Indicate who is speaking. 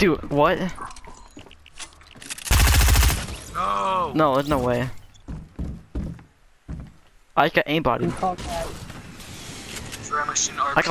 Speaker 1: Dude, what?
Speaker 2: No.
Speaker 1: No, there's no way. I just got aimbotted. I got